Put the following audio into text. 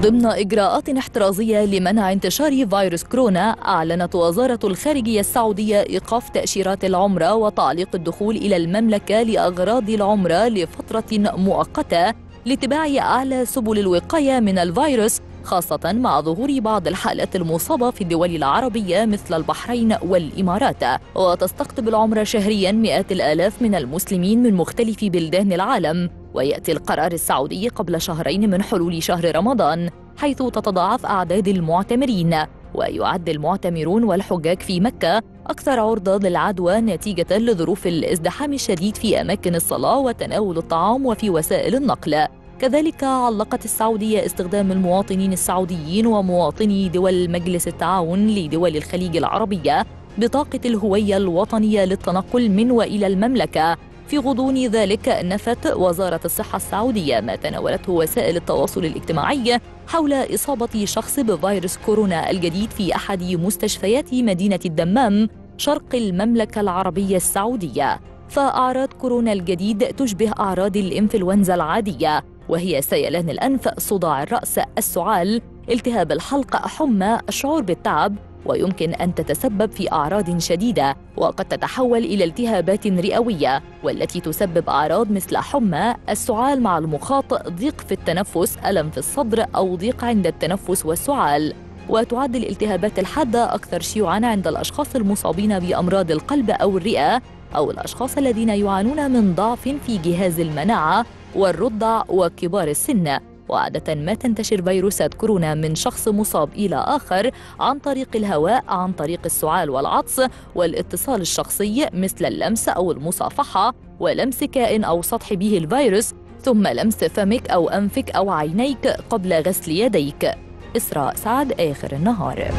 ضمن إجراءات احترازية لمنع انتشار فيروس كورونا أعلنت وزارة الخارجية السعودية إيقاف تأشيرات العمرة وتعليق الدخول إلى المملكة لأغراض العمرة لفترة مؤقتة لاتباع أعلى سبل الوقاية من الفيروس خاصة مع ظهور بعض الحالات المصابة في الدول العربية مثل البحرين والإمارات. وتستقطب العمرة شهريا مئات الآلاف من المسلمين من مختلف بلدان العالم ويأتي القرار السعودي قبل شهرين من حلول شهر رمضان. حيث تتضاعف أعداد المعتمرين ويعد المعتمرون والحجاج في مكة أكثر عرضة للعدوى نتيجة لظروف الازدحام الشديد في أماكن الصلاة وتناول الطعام وفي وسائل النقل. كذلك علقت السعودية استخدام المواطنين السعوديين ومواطني دول مجلس التعاون لدول الخليج العربية بطاقة الهوية الوطنية للتنقل من وإلى المملكة. في غضون ذلك نفت وزارة الصحة السعودية ما تناولته وسائل التواصل الاجتماعي حول إصابة شخص بفيروس كورونا الجديد في أحد مستشفيات مدينة الدمام شرق المملكة العربية السعودية. فأعراض كورونا الجديد تشبه أعراض الإنفلونزا العادية وهي سيلان الأنف، صداع الرأس، السعال، التهاب الحلق، حمى، الشعور بالتعب، ويمكن أن تتسبب في أعراض شديدة وقد تتحول إلى التهابات رئوية والتي تسبب أعراض مثل حمى، السعال مع المخاط، ضيق في التنفس، ألم في الصدر أو ضيق عند التنفس والسعال. وتعد الالتهابات الحادة أكثر شيوعاً عند الأشخاص المصابين بأمراض القلب أو الرئة أو الأشخاص الذين يعانون من ضعف في جهاز المناعة والرضع وكبار السن وعادة ما تنتشر فيروسات كورونا من شخص مصاب إلى آخر عن طريق الهواء عن طريق السعال والعطس والاتصال الشخصي مثل اللمس أو المصافحة ولمس كائن أو سطح به الفيروس ثم لمس فمك أو أنفك أو عينيك قبل غسل يديك. إسراء سعد آخر النهار.